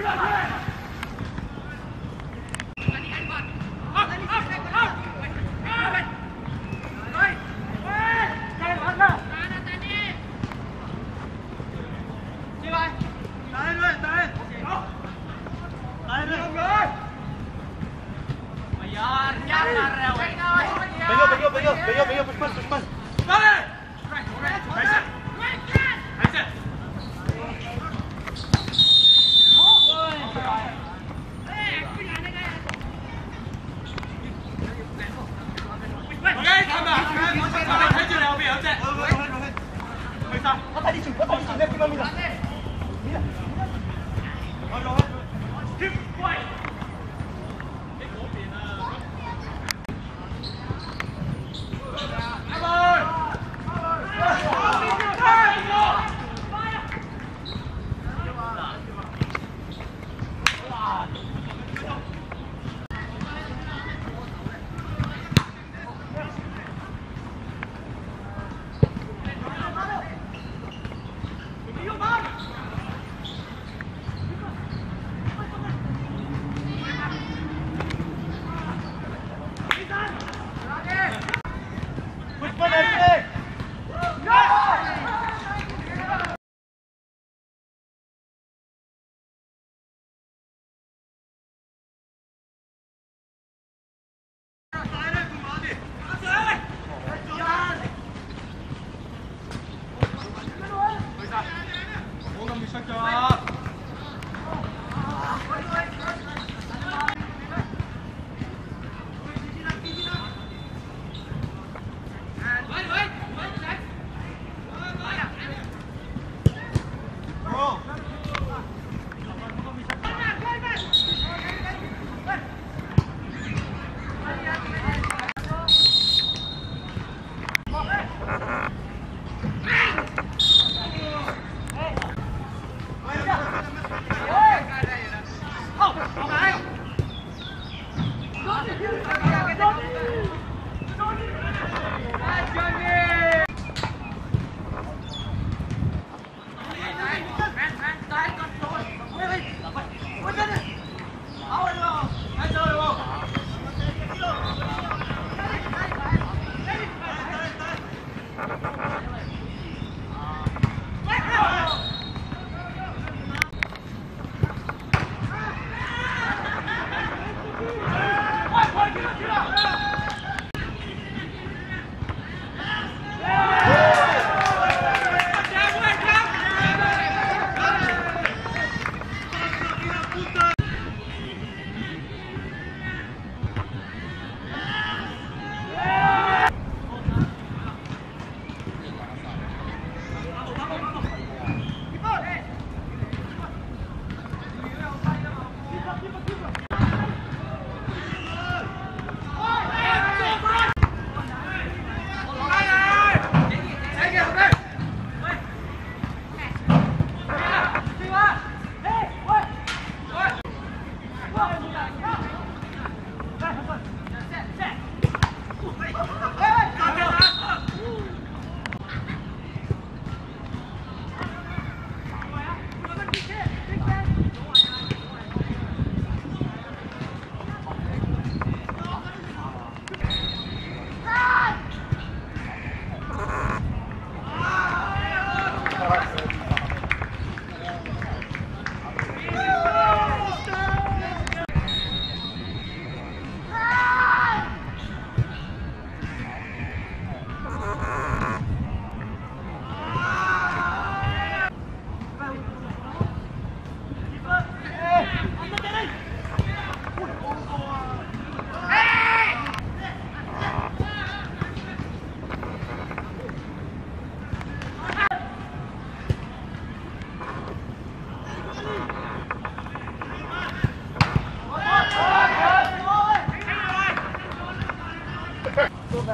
快点快点二二二喂喂干嘛去来了大姐来来来来来来来他太离谱，他太离谱了，比我们强。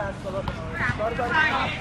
Sorry, sorry.